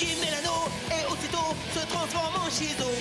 Il met l'anneau et aussitôt se transforme en Shizo.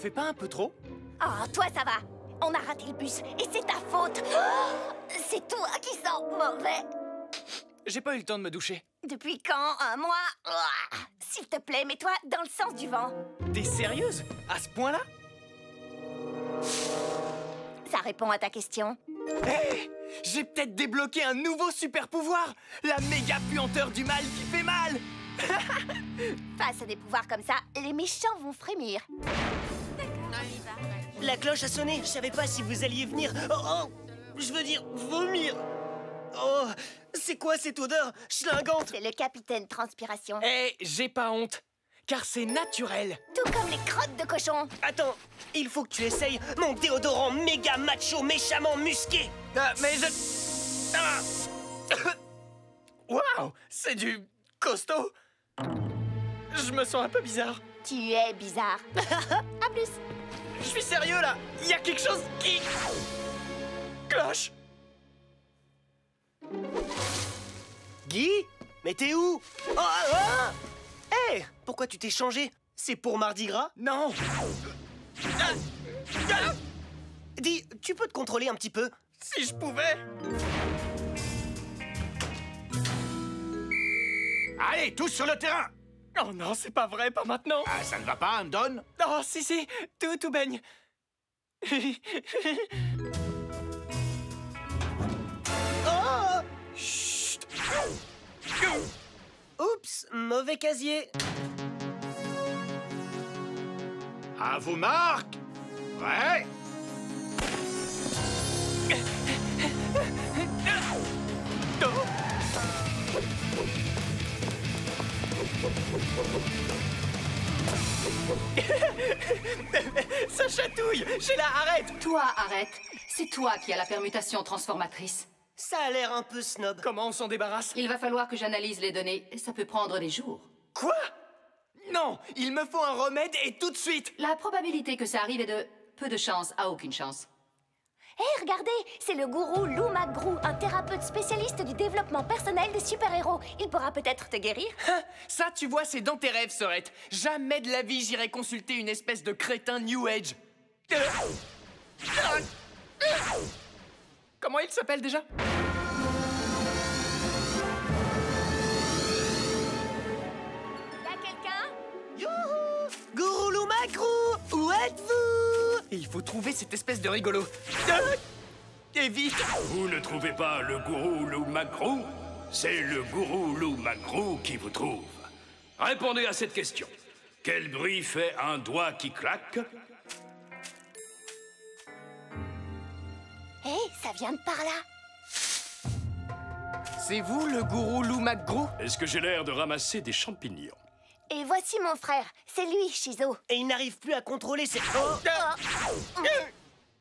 Fais pas un peu trop Oh, toi ça va. On a raté le bus et c'est ta faute. Oh, C'est toi qui sens mauvais. J'ai pas eu le temps de me doucher. Depuis quand Un mois? Oh, S'il te plaît, mets-toi dans le sens du vent. T'es sérieuse? À ce point-là? Ça répond à ta question. Hé J'ai peut-être débloqué un nouveau super pouvoir La méga puanteur du mal qui fait mal. Face à des pouvoirs comme ça, les méchants vont frémir La cloche a sonné, je savais pas si vous alliez venir. Oh, oh Je veux dire, vomir. Oh C'est quoi cette odeur? Schlingante. C'est le capitaine Transpiration. Eh, j'ai pas honte Car c'est naturel. Tout comme les crottes de cochon. Attends, il faut que tu essayes mon déodorant méga macho méchamment musqué. Ah, mais je... Ah. Waouh C'est du costaud. Je me sens un peu bizarre. Tu es bizarre. À plus. Je suis sérieux là. Il y a quelque chose qui... cloche. Guy Mais t'es où? Oh, ah Hé Pourquoi tu t'es changé? C'est pour Mardi Gras? Non. Ah Ah Dis, tu peux te contrôler un petit peu? Si je pouvais. Allez, tous sur le terrain Oh non, c'est pas vrai, pas maintenant. Ah, ça ne va pas, Andon Oh, si, si Tout, tout baigne. Oh Chut. Oups, mauvais casier. À vos marques. Ouais Ça chatouille Sheila, arrête Toi, arrête. C'est toi qui as la permutation transformatrice. Ça a l'air un peu snob. Comment on s'en débarrasse? Il va falloir que j'analyse les données. Ça peut prendre des jours. Quoi? Non Il me faut un remède et tout de suite La probabilité que ça arrive est de peu de chance à aucune chance. Hé, regardez C'est le gourou Lou McGrew, un thérapeute spécialiste du développement personnel des super-héros. Il pourra peut-être te guérir Hein, Ça, tu vois, c'est dans tes rêves, Sorette. Jamais de la vie j'irai consulter une espèce de crétin New Age. Euh. Euh. Comment il s'appelle déjà? Et il faut trouver cette espèce de rigolo. Euh. Et vite Vous ne trouvez pas le gourou Lou Macrou C'est le gourou Lou Macrou qui vous trouve. Répondez à cette question. Quel bruit fait un doigt qui claque? Hé, ça vient de par là C'est vous, le gourou Lou McGrew Est-ce que j'ai l'air de ramasser des champignons? Et voici mon frère, c'est lui, Shizo. Et il n'arrive plus à contrôler ses... Oh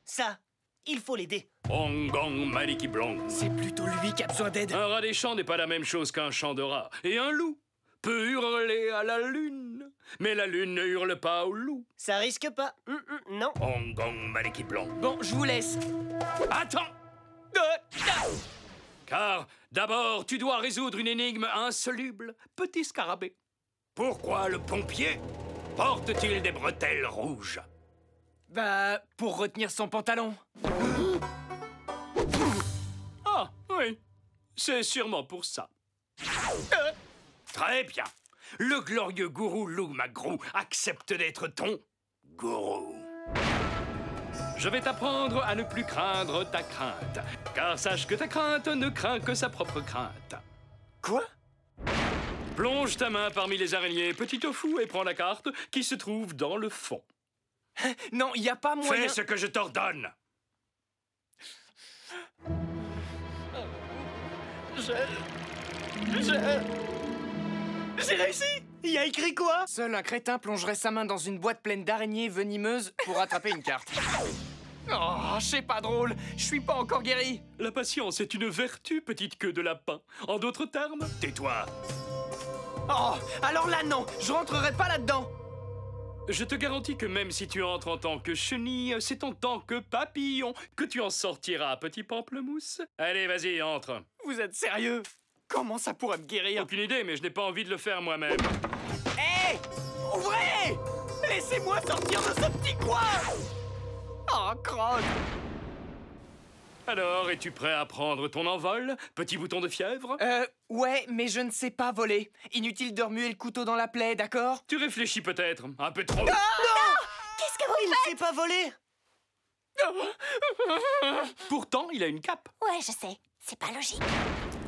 Ça, il faut l'aider. Bong Gong Maliki Blanc. C'est plutôt lui qui a besoin d'aide. Un rat des champs n'est pas la même chose qu'un chant de rat. Et un loup peut hurler à la lune, mais la lune ne hurle pas au loup. Ça risque pas. Hum, hum, non. Bon, je vous laisse. Attends Euh, ah. Car d'abord, tu dois résoudre une énigme insoluble, petit scarabée. Pourquoi le pompier porte-t-il des bretelles rouges Bah, pour retenir son pantalon. Ah, oui. C'est sûrement pour ça. Très bien. Le glorieux gourou Lou Magrou accepte d'être ton gourou. Je vais t'apprendre à ne plus craindre ta crainte. Car sache que ta crainte ne craint que sa propre crainte. Quoi? Plonge ta main parmi les araignées, petit tofu, et prends la carte qui se trouve dans le fond. Non, y a pas moyen... Fais ce que je t'ordonne. J'ai réussi Il y a écrit quoi? Seul un crétin plongerait sa main dans une boîte pleine d'araignées venimeuses pour attraper une carte. Oh, c'est pas drôle. Je suis pas encore guéri. La patience est une vertu, petite queue de lapin. En d'autres termes, tais-toi. Oh, alors là non, je rentrerai pas là-dedans. Je te garantis que même si tu entres en tant que chenille, c'est en tant que papillon que tu en sortiras, petit pamplemousse. Allez, vas-y, entre. Vous êtes sérieux? Comment ça pourrait me guérir? Aucune idée, mais je n'ai pas envie de le faire moi-même. Hé Ouvrez Laissez-moi sortir de ce petit coin Oh, crotte Alors, es-tu prêt à prendre ton envol, petit bouton de fièvre? Euh, ouais, mais je ne sais pas voler. Inutile de remuer le couteau dans la plaie, d'accord? Tu réfléchis peut-être, un peu trop. Qu'est-ce que vous Il sait pas voler Pourtant, il a une cape. Ouais, je sais. C'est pas logique.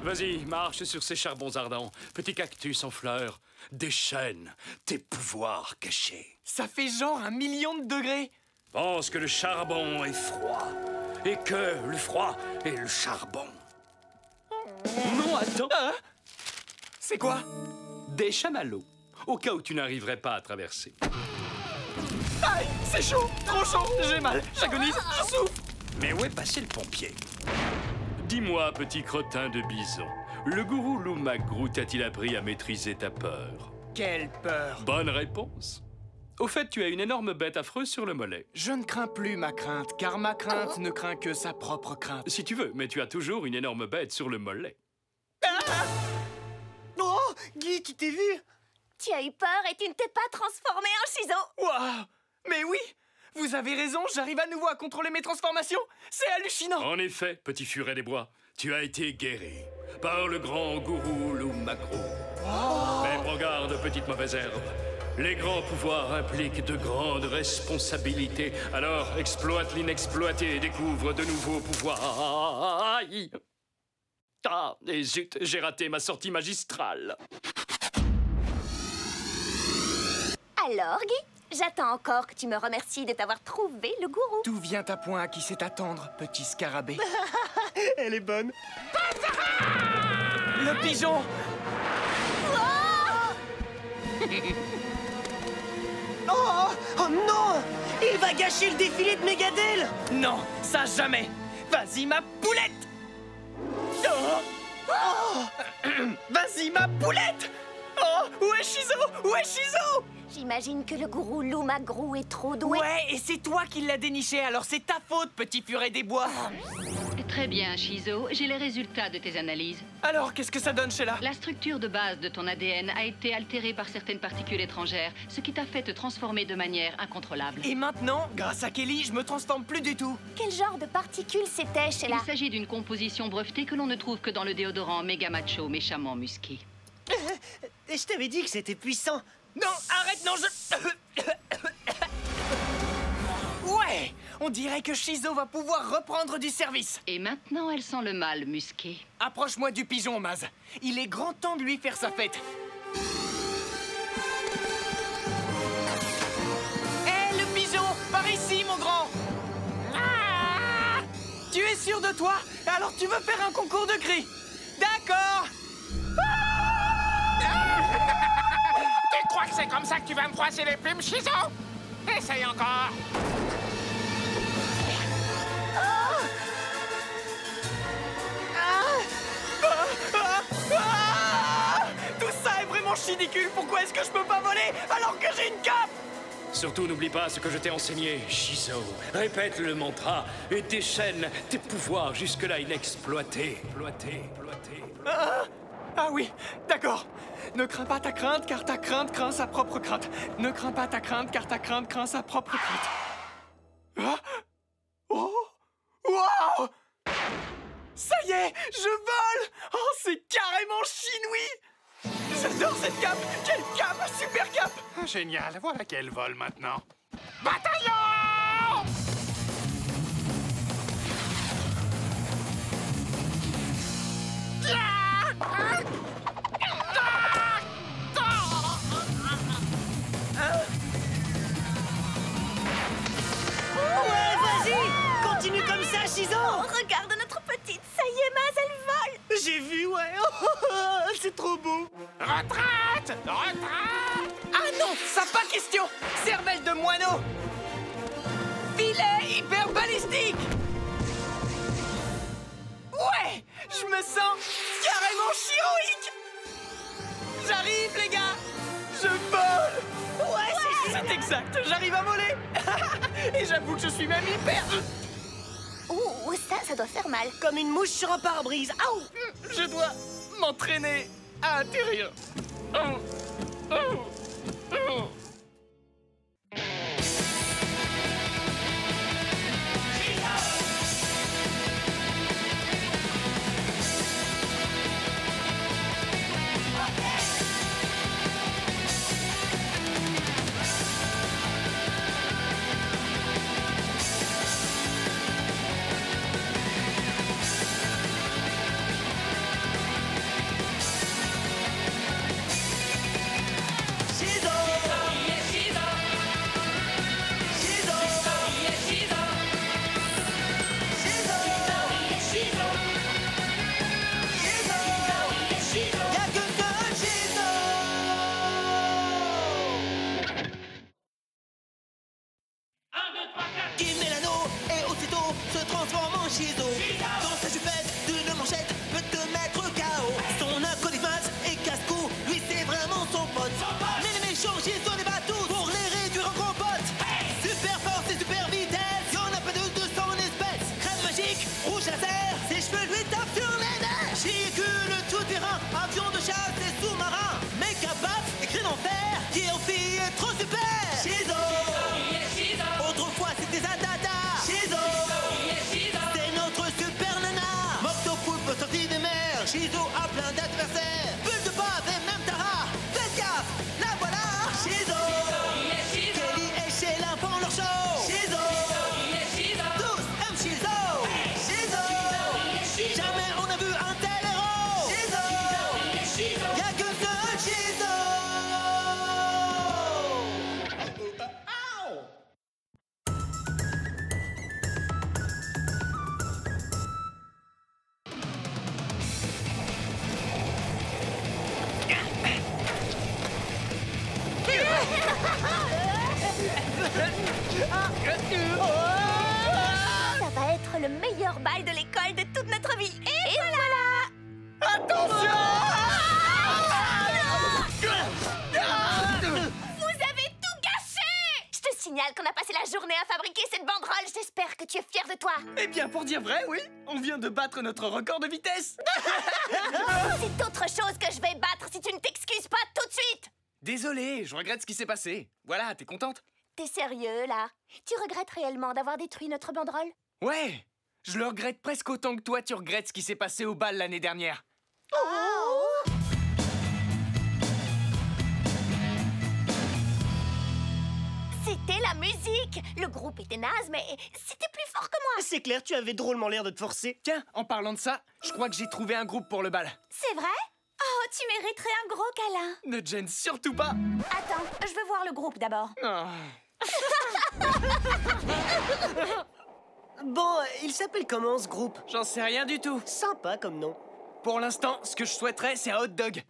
Vas-y, marche sur ces charbons ardents, petit cactus en fleurs. Déchaîne tes pouvoirs cachés. Ça fait genre un million de degrés. Pense que le charbon est froid et que le froid est le charbon. Non, attends. C'est quoi Des chamallows, au cas où tu n'arriverais pas à traverser. Aïe, c'est chaud, trop chaud, j'ai mal, j'agonise, je souffre. Mais où est passé le pompier Dis-moi, petit crottin de bison, le gourou Lou Magrou t'a-t-il appris à maîtriser ta peur Quelle peur? Bonne réponse. Au fait, tu as une énorme bête affreuse sur le mollet. Je ne crains plus ma crainte, car ma crainte ne craint que sa propre crainte. Si tu veux, mais tu as toujours une énorme bête sur le mollet. Oh Guy, tu t'es vu? Tu as eu peur et tu ne t'es pas transformé en ciseau. Waouh Mais oui Vous avez raison, j'arrive à nouveau à contrôler mes transformations C'est hallucinant En effet, petit furet des bois, tu as été guéri par le grand gourou Lou Macro. Mais prends garde, petite mauvaise herbe. Les grands pouvoirs impliquent de grandes responsabilités. Alors exploite l'inexploité et découvre de nouveaux pouvoirs. Aïe Ah, et zut, j'ai raté ma sortie magistrale. Alors, Guy, j'attends encore que tu me remercies de t'avoir trouvé le gourou. Tout vient à point à qui sait attendre, petit scarabée? Elle est bonne. Le pigeon Oh Oh non Il va gâcher le défilé de Megadel Non, ça jamais. Vas-y, ma poulette Oh Oh Vas-y, ma poulette Oh Où est Shizo Où est Shizo J'imagine que le gourou Lou Magrou est trop doué. Ouais, et c'est toi qui l'as déniché, alors c'est ta faute, petit furet des bois Très bien, Shizo. J'ai les résultats de tes analyses. Alors, qu'est-ce que ça donne, Sheila La structure de base de ton ADN a été altérée par certaines particules étrangères, ce qui t'a fait te transformer de manière incontrôlable. Et maintenant, grâce à Kelly, je me transforme plus du tout Quel genre de particules c'était, Il Sheila s'agit d'une composition brevetée que l'on ne trouve que dans le déodorant méga macho méchamment musqué. Et je t'avais dit que c'était puissant. Non, arrête, non, je... On dirait que Shizo va pouvoir reprendre du service. Et maintenant, elle sent le mal musqué. Approche-moi du pigeon, Maz. Il est grand temps de lui faire sa fête. Hé, le pigeon Par ici, mon grand. Ah Tu es sûr de toi? Alors tu veux faire un concours de cris. D'accord. Tu crois que c'est comme ça que tu vas me froisser les plumes, Shizo? Essaye encore Pourquoi est-ce que je peux pas voler alors que j'ai une cape Surtout n'oublie pas ce que je t'ai enseigné, Shizo. Répète le mantra et déchaîne tes pouvoirs jusque-là inexploités. Exploités, exploités. Ah oui, d'accord. Ne crains pas ta crainte, car ta crainte craint sa propre crainte. Ne crains pas ta crainte, car ta crainte craint sa propre crainte. Ah Oh Wow Ça y est, je vole Oh, c'est carrément chinois J'adore cette cape. Quelle cape Super cape. Génial, voilà qu'elle vole maintenant. Bataillon! Ouais, vas-y Continue comme ça, Shizo Oh, regarde notre petite, ça y est, Maz, elle vole J'ai vu, ouais. C'est trop beau. Retraite Retraite. Ah non, ça pas question. Cervelle de moineau. Filet hyper balistique. Ouais Je me sens carrément chiroïque J'arrive, les gars. Je vole. Ouais, c'est C'est exact, j'arrive à voler. Et j'avoue que je suis même hyper... Ouh, ça, ça doit faire mal. Comme une mouche sur un pare-brise. Je dois m'entraîner à atterrir. Transforme en qu'on a passé la journée à fabriquer cette banderole. J'espère que tu es fier de toi. Eh bien, pour dire vrai, oui, on vient de battre notre record de vitesse. C'est autre chose que je vais battre si tu ne t'excuses pas tout de suite. Désolé, je regrette ce qui s'est passé. Voilà, t'es contente? T'es sérieux, là? Tu regrettes réellement d'avoir détruit notre banderole? Ouais, je le regrette presque autant que toi, tu regrettes ce qui s'est passé au bal l'année dernière. Oh C'était la musique Le groupe était naze, mais c'était plus fort que moi C'est clair, tu avais drôlement l'air de te forcer. Tiens, en parlant de ça, je crois que j'ai trouvé un groupe pour le bal. C'est vrai? Oh, tu mériterais un gros câlin Ne te gêne surtout pas. Attends, je veux voir le groupe d'abord. Ah. Bon, il s'appelle comment ce groupe? J'en sais rien du tout. Sympa comme nom. Pour l'instant, ce que je souhaiterais, c'est un hot dog.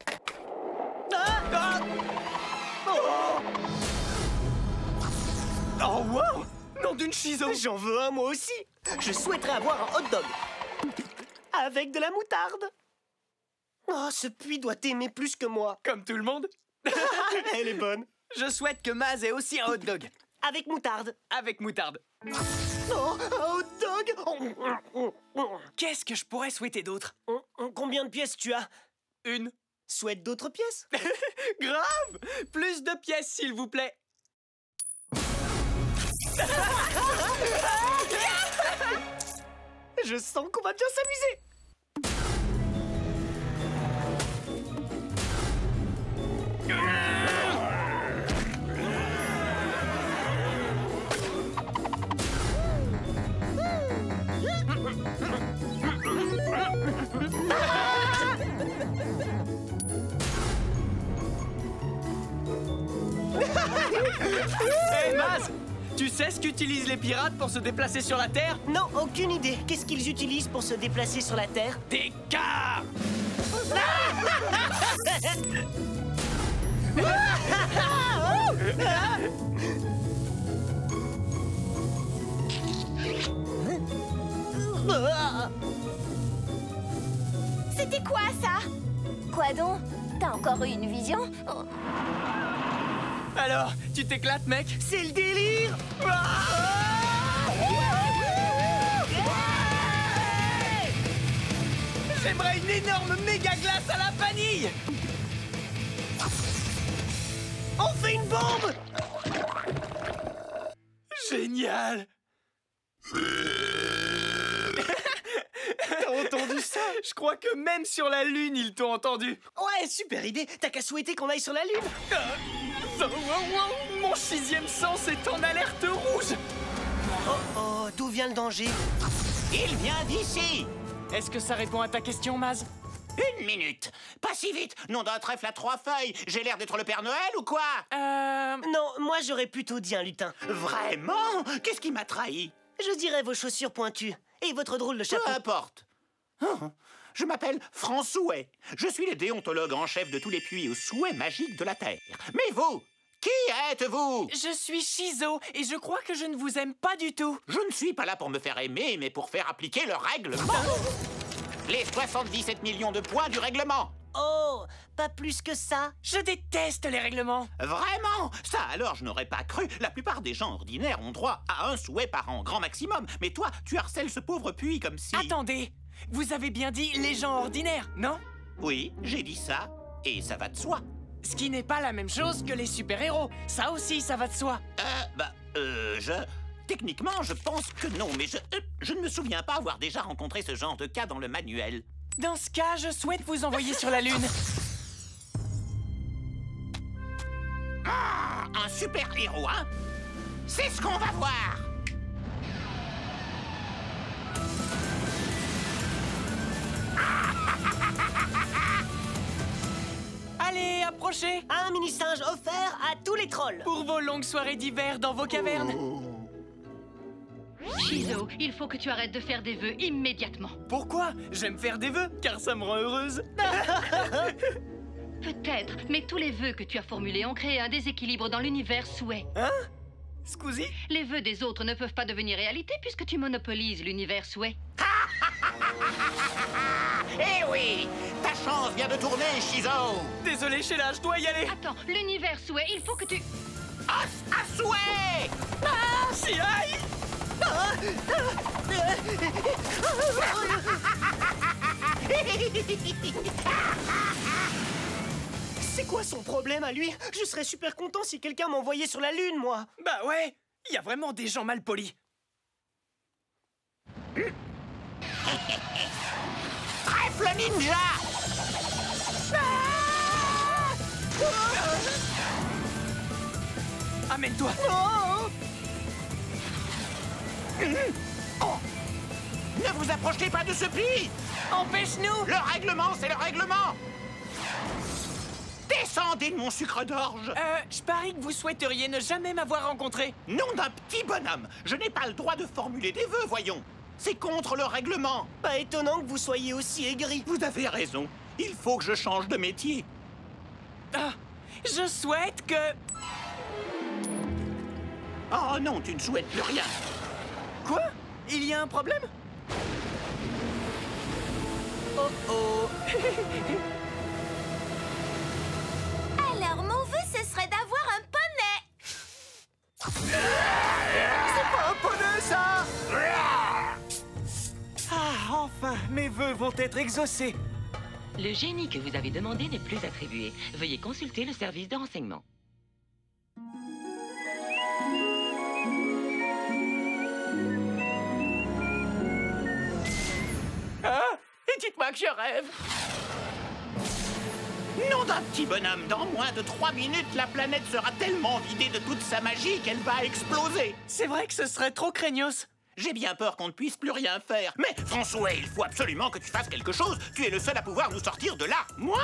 Oh, wow Nom d'une chiso J'en veux un moi aussi. Je souhaiterais avoir un hot dog. Avec de la moutarde. Oh, ce puits doit t'aimer plus que moi. Comme tout le monde, Elle est bonne. je souhaite que Maz ait aussi un hot dog. Avec moutarde. Avec moutarde. Oh, un hot dog Oh, Qu'est-ce que je pourrais souhaiter d'autre? Oh, oh, Combien de pièces tu as? Une. souhaite d'autres pièces Grave Plus de pièces, s'il vous plaît. Je sens qu'on va bien s'amuser pirates pour se déplacer sur la Terre Non, aucune idée. Qu'est-ce qu'ils utilisent pour se déplacer sur la Terre Des cars C'était quoi ça? Quoi donc? T'as encore eu une vision? Oh, Alors, tu t'éclates, mec C'est le délire J'aimerais une énorme méga glace à la vanille On fait une bombe Génial T'as entendu ça. Je crois que même sur la Lune, ils t'ont entendu. Ouais, super idée. T'as qu'à souhaiter qu'on aille sur la Lune. Oh, oh, oh, Mon sixième sens est en alerte rouge. Oh oh, d'où vient le danger? Il vient d'ici. Est-ce que ça répond à ta question, Maz? Une minute. Pas si vite. Nom d'un trèfle à trois feuilles. J'ai l'air d'être le Père Noël ou quoi? Euh... Non, moi j'aurais plutôt dit un lutin. Vraiment? Qu'est-ce qui m'a trahi? Je dirais vos chaussures pointues et votre drôle de Peu chapeau. importe. Hum, Je m'appelle François. Je suis le déontologue en chef de tous les puits aux souhaits magiques de la Terre. Mais vous, qui êtes-vous? Je suis Shizo et je crois que je ne vous aime pas du tout. Je ne suis pas là pour me faire aimer, mais pour faire appliquer le règlement. Les 77 millions de points du règlement. Oh, pas plus que ça. Je déteste les règlements. Vraiment? Ça alors, je n'aurais pas cru. La plupart des gens ordinaires ont droit à un souhait par an, grand maximum. Mais toi, tu harcèles ce pauvre puits comme si... Attendez, vous avez bien dit les gens ordinaires, non? Oui, j'ai dit ça. Et ça va de soi. Ce qui n'est pas la même chose que les super-héros. Ça aussi, ça va de soi. Euh, bah, euh, je... Techniquement, je pense que non, mais je... euh, je ne me souviens pas avoir déjà rencontré ce genre de cas dans le manuel. Dans ce cas, je souhaite vous envoyer sur la Lune. Ah, un super-héros, hein? C'est ce qu'on va voir Allez, approchez Un mini-singe offert à tous les trolls. Pour vos longues soirées d'hiver dans vos cavernes. Shizo, il faut que tu arrêtes de faire des vœux immédiatement. Pourquoi? J'aime faire des vœux, car ça me rend heureuse. Peut-être, mais tous les vœux que tu as formulés ont créé un déséquilibre dans l'univers souhait. Hein? Scusi? Les vœux des autres ne peuvent pas devenir réalité puisque tu monopolises l'univers souhait. Eh oui Ta chance vient de tourner, Shizo Désolé, Sheila, je dois y aller. Attends, l'univers souhait, il faut que tu... Os à souhait Si, aïe C'est quoi son problème à lui? Je serais super content si quelqu'un m'envoyait sur la Lune, moi. Bah ouais, il y a vraiment des gens mal polis. Trèfle ninja. Amène-toi. Ne vous approchez pas de ce puits. Empêche-nous. Le règlement, c'est le règlement. Descendez de mon sucre d'orge. Euh, je parie que vous souhaiteriez ne jamais m'avoir rencontré. Nom d'un petit bonhomme. Je n'ai pas le droit de formuler des vœux, voyons C'est contre le règlement. Pas étonnant que vous soyez aussi aigri. Vous avez raison. Il faut que je change de métier. Ah, je souhaite que... Oh non, tu ne souhaites plus rien. Quoi? Il y a un problème? Oh oh mes vœux vont être exaucés. Le génie que vous avez demandé n'est plus attribué. Veuillez consulter le service de renseignement. Ah Et dites-moi que je rêve Nom d'un petit bonhomme, dans moins de trois minutes, la planète sera tellement vidée de toute sa magie qu'elle va exploser. C'est vrai que ce serait trop craignos. J'ai bien peur qu'on ne puisse plus rien faire. Mais François, il faut absolument que tu fasses quelque chose. Tu es le seul à pouvoir nous sortir de là. Moi?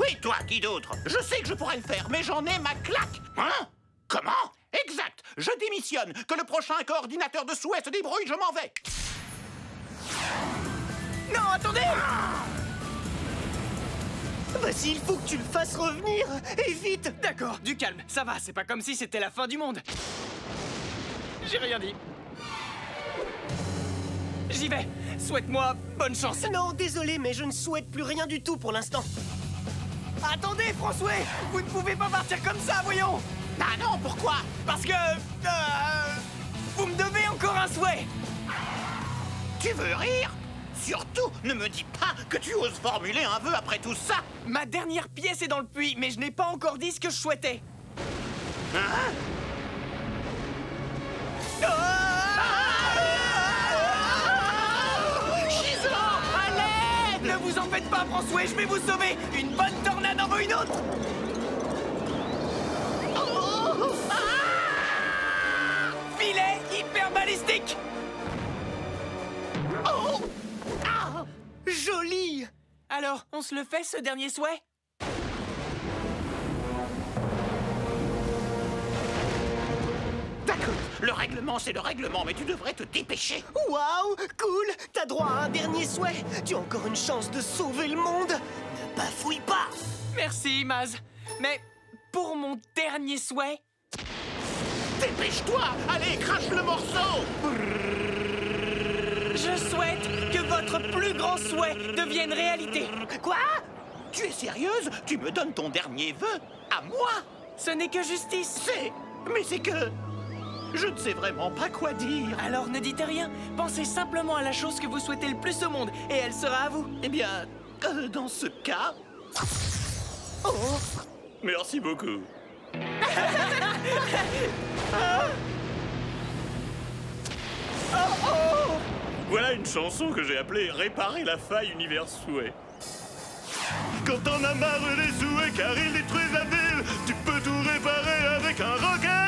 Oui, toi, qui d'autre? Je sais que je pourrais le faire, mais j'en ai ma claque. Hein? Comment? Exact. Je démissionne. Que le prochain coordinateur de souhait se débrouille, je m'en vais. Non, attendez Vas-y, il faut que tu le fasses revenir Et vite D'accord, du calme, ça va, c'est pas comme si c'était la fin du monde. J'ai rien dit. J'y vais. Souhaite-moi bonne chance. Non, désolé, mais je ne souhaite plus rien du tout pour l'instant. Attendez, François Vous ne pouvez pas partir comme ça, voyons Ah non, pourquoi? Parce que... euh, vous me devez encore un souhait Tu veux rire? Surtout, ne me dis pas que tu oses formuler un vœu après tout ça. Ma dernière pièce est dans le puits, mais je n'ai pas encore dit ce que je souhaitais. Hein? Vous en faites pas, François, je vais vous sauver. Une bonne tornade en vaut une autre Filet hyper balistique Oh Ah Joli. Alors, on se le fait, ce dernier souhait? Le règlement c'est le règlement, mais tu devrais te dépêcher. Waouh Cool T'as droit à un dernier souhait Tu as encore une chance de sauver le monde Ne bafouille pas Merci, Maz. Mais pour mon dernier souhait, Dépêche-toi Allez, crache le morceau je souhaite que votre plus grand souhait devienne réalité. Quoi? Tu es sérieuse? Tu me donnes ton dernier vœu À moi? Ce n'est que justice. C'est... Mais c'est que... Je ne sais vraiment pas quoi dire. Alors ne dites rien. Pensez simplement à la chose que vous souhaitez le plus au monde et elle sera à vous. Eh bien, euh, dans ce cas... Oh Merci beaucoup. Voilà une chanson que j'ai appelée Réparer la faille univers souhait. Quand on a marre des souhaits car ils détruisent la ville, tu peux tout réparer avec un rock'n'roll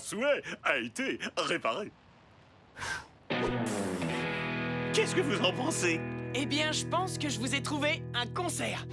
Souhait a été réparé. Qu'est-ce que vous en pensez? Eh bien, je pense que je vous ai trouvé un concert.